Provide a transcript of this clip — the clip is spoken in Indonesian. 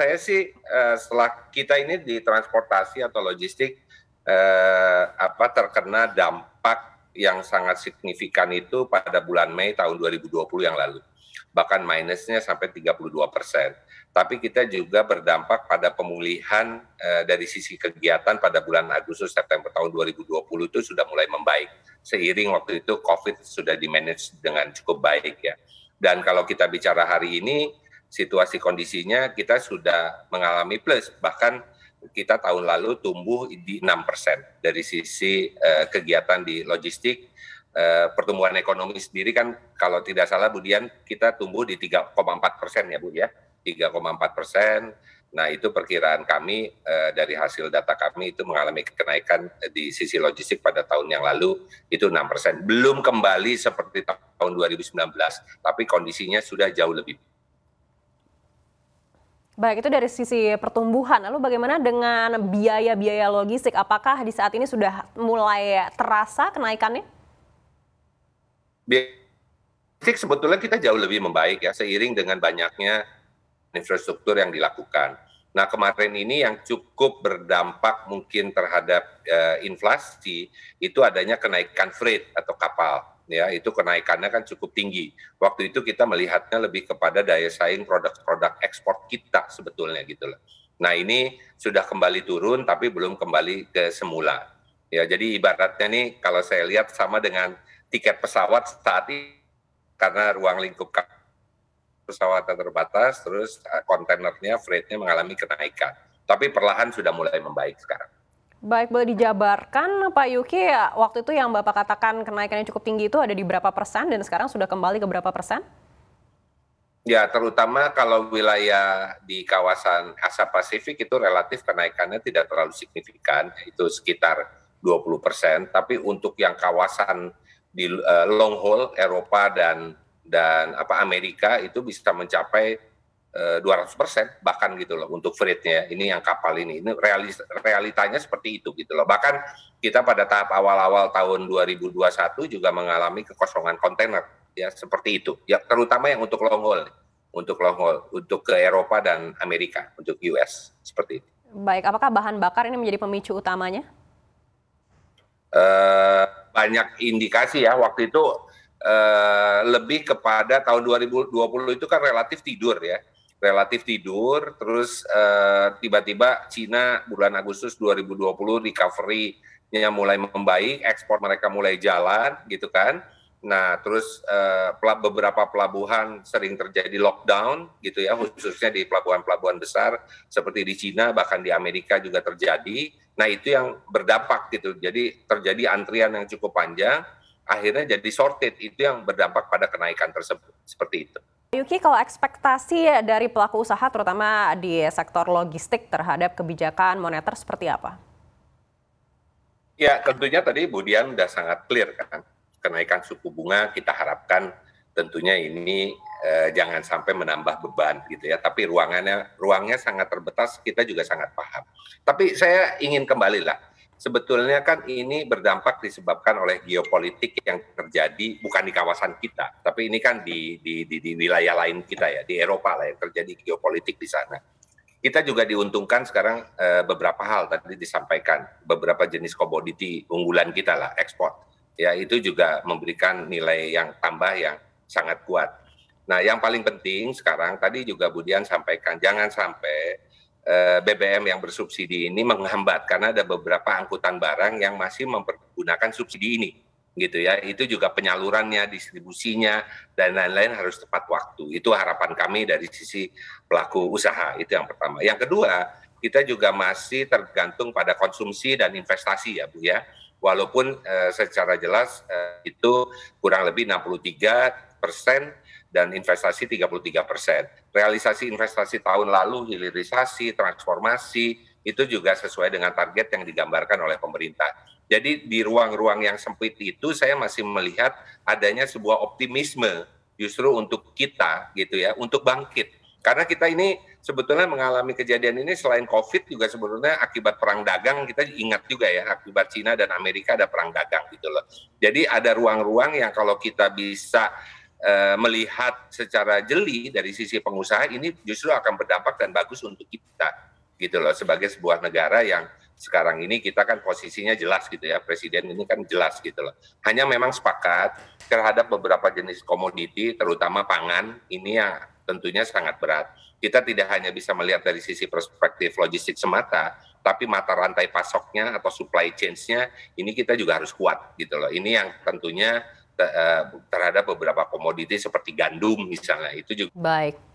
saya sih uh, setelah kita ini di transportasi atau logistik uh, apa terkena dampak yang sangat signifikan itu pada bulan Mei tahun 2020 yang lalu bahkan minusnya sampai 32 persen. Tapi kita juga berdampak pada pemulihan eh, dari sisi kegiatan pada bulan Agustus September tahun 2020 itu sudah mulai membaik. Seiring waktu itu COVID sudah dimanage dengan cukup baik ya. Dan kalau kita bicara hari ini, situasi kondisinya kita sudah mengalami plus, bahkan kita tahun lalu tumbuh di 6 persen dari sisi eh, kegiatan di logistik eh, pertumbuhan ekonomi sendiri kan kalau tidak salah Budian kita tumbuh di 3,4 persen ya Bu ya 3,4 persen. Nah itu perkiraan kami eh, dari hasil data kami itu mengalami kenaikan di sisi logistik pada tahun yang lalu itu 6 persen. Belum kembali seperti tahun 2019, tapi kondisinya sudah jauh lebih Baik, itu dari sisi pertumbuhan. Lalu bagaimana dengan biaya-biaya logistik? Apakah di saat ini sudah mulai terasa kenaikannya? Logistik sebetulnya kita jauh lebih membaik ya seiring dengan banyaknya infrastruktur yang dilakukan. Nah kemarin ini yang cukup berdampak mungkin terhadap uh, inflasi itu adanya kenaikan freight atau kapal ya itu kenaikannya kan cukup tinggi. Waktu itu kita melihatnya lebih kepada daya saing produk-produk ekspor kita sebetulnya gitu loh. Nah ini sudah kembali turun tapi belum kembali ke semula. Ya jadi ibaratnya nih kalau saya lihat sama dengan tiket pesawat saat ini karena ruang lingkup pesawatnya terbatas, terus eh, kontainernya, freightnya mengalami kenaikan. Tapi perlahan sudah mulai membaik sekarang. Baik, boleh dijabarkan Pak Yuki, ya, waktu itu yang Bapak katakan kenaikan yang cukup tinggi itu ada di berapa persen dan sekarang sudah kembali ke berapa persen? Ya, terutama kalau wilayah di kawasan Asia Pasifik itu relatif kenaikannya tidak terlalu signifikan, itu sekitar 20 persen. Tapi untuk yang kawasan di uh, long haul Eropa dan dan apa Amerika itu bisa mencapai uh, eh, 200 persen bahkan gitu loh untuk freightnya. Ini yang kapal ini. Ini realis, realitanya seperti itu gitu loh. Bahkan kita pada tahap awal-awal tahun 2021 juga mengalami kekosongan kontainer. Ya seperti itu. Ya terutama yang untuk long haul untuk long haul. Untuk ke Eropa dan Amerika. Untuk US seperti itu. Baik, apakah bahan bakar ini menjadi pemicu utamanya? Uh, banyak indikasi ya. Waktu itu uh, lebih kepada tahun 2020 itu kan relatif tidur ya. Relatif tidur terus uh, tiba-tiba Cina bulan Agustus 2020 recovery-nya mulai membaik ekspor mereka mulai jalan gitu kan. Nah terus uh, beberapa pelabuhan sering terjadi lockdown gitu ya khususnya di pelabuhan-pelabuhan besar seperti di Cina bahkan di Amerika juga terjadi. Nah itu yang berdampak gitu. Jadi terjadi antrian yang cukup panjang, akhirnya jadi sorted. Itu yang berdampak pada kenaikan tersebut. Seperti itu. Yuki, kalau ekspektasi dari pelaku usaha terutama di sektor logistik terhadap kebijakan moneter seperti apa? Ya tentunya tadi Budian sudah sangat clear kan. Kenaikan suku bunga kita harapkan tentunya ini eh, jangan sampai menambah beban gitu ya. Tapi ruangannya ruangnya sangat terbatas, kita juga sangat paham. Tapi saya ingin kembali lah. Sebetulnya kan ini berdampak disebabkan oleh geopolitik yang terjadi bukan di kawasan kita, tapi ini kan di, di, di, di wilayah lain kita ya, di Eropa lah yang terjadi geopolitik di sana. Kita juga diuntungkan sekarang eh, beberapa hal tadi disampaikan, beberapa jenis komoditi unggulan kita lah ekspor. Ya itu juga memberikan nilai yang tambah yang sangat kuat. Nah, yang paling penting sekarang tadi juga Budian sampaikan jangan sampai BBM yang bersubsidi ini menghambat karena ada beberapa angkutan barang yang masih mempergunakan subsidi ini gitu ya. Itu juga penyalurannya distribusinya dan lain-lain harus tepat waktu. Itu harapan kami dari sisi pelaku usaha itu yang pertama. Yang kedua kita juga masih tergantung pada konsumsi dan investasi ya Bu ya. Walaupun eh, secara jelas eh, itu kurang lebih 63 persen dan investasi 33 persen. Realisasi investasi tahun lalu, hilirisasi, transformasi, itu juga sesuai dengan target yang digambarkan oleh pemerintah. Jadi di ruang-ruang yang sempit itu saya masih melihat adanya sebuah optimisme justru untuk kita gitu ya, untuk bangkit. Karena kita ini sebetulnya mengalami kejadian ini selain COVID juga sebetulnya akibat perang dagang kita ingat juga ya akibat Cina dan Amerika ada perang dagang gitu loh. Jadi ada ruang-ruang yang kalau kita bisa uh, melihat secara jeli dari sisi pengusaha ini justru akan berdampak dan bagus untuk kita gitu loh. Sebagai sebuah negara yang sekarang ini kita kan posisinya jelas gitu ya presiden ini kan jelas gitu loh. Hanya memang sepakat terhadap beberapa jenis komoditi terutama pangan ini yang tentunya sangat berat. Kita tidak hanya bisa melihat dari sisi perspektif logistik semata tapi mata rantai pasoknya atau supply chain-nya ini kita juga harus kuat gitu loh. Ini yang tentunya eh, terhadap beberapa komoditi seperti gandum misalnya itu juga baik